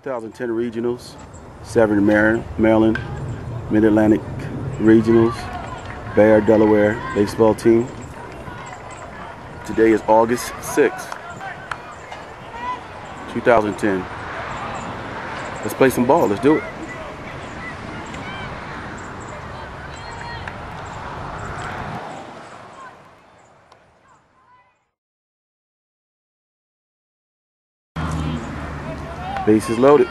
2010 regionals, Severn, Maryland, Mid-Atlantic regionals, Bear, Delaware baseball team. Today is August 6th, 2010. Let's play some ball. Let's do it. Bases loaded.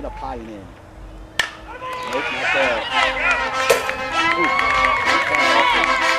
Get a pie in. Nope, not there. Ooh.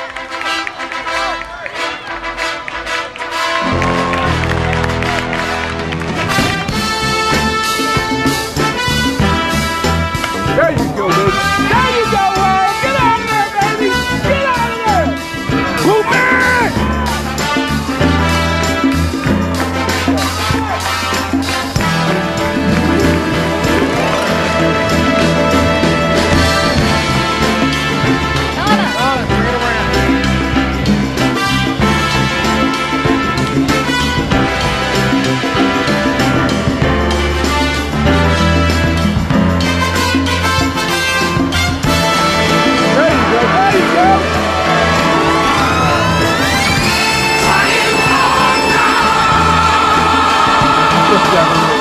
Yeah.